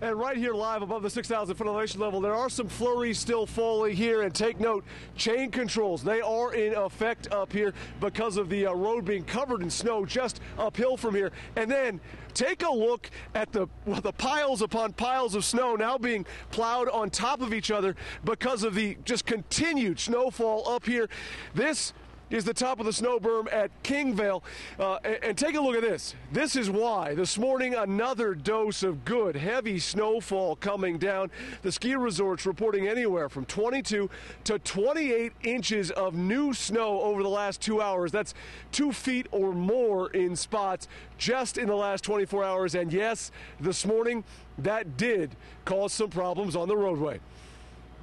And right here live above the 6,000 foot elevation level, there are some flurries still falling here. And take note, chain controls, they are in effect up here because of the uh, road being covered in snow just uphill from here. And then take a look at the, well, the piles upon piles of snow now being plowed on top of each other because of the just continued snowfall up here. This is the top of the snow berm at Kingvale. Uh, and, and, take a look at this. This is why this morning another dose of good heavy snowfall coming down. The ski resorts reporting anywhere from 22 to 28 inches of new snow over the last two hours. That's two feet or more in spots just in the last 24 hours. And yes, this morning that did cause some problems on the roadway.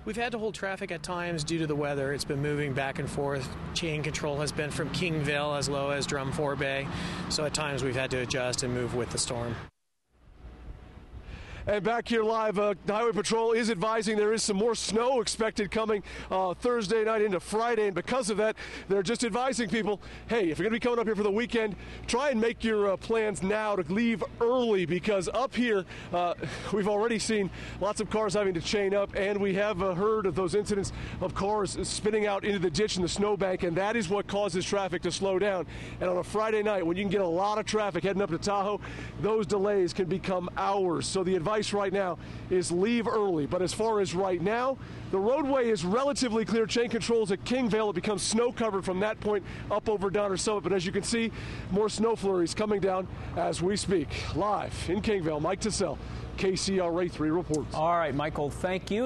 We've had to hold traffic at times due to the weather. It's been moving back and forth. Chain control has been from Kingvale as low as Drum Forebay. So at times we've had to adjust and move with the storm. And back here live, uh, Highway Patrol is advising there is some more snow expected coming uh, Thursday night into Friday. And because of that, they're just advising people hey, if you're going to be coming up here for the weekend, try and make your uh, plans now to leave early because up here, uh, we've already seen lots of cars having to chain up. And we have uh, heard of those incidents of cars spinning out into the ditch in the snowbank. And that is what causes traffic to slow down. And on a Friday night, when you can get a lot of traffic heading up to Tahoe, those delays can become hours. So the advice advice right now is leave early. But as far as right now, the roadway is relatively clear. Chain controls at Kingvale. It becomes snow covered from that point up over Donner Summit. But as you can see, more snow flurries coming down as we speak. Live in Kingvale, Mike TeSelle, KCRA 3 reports. All right, Michael, thank you.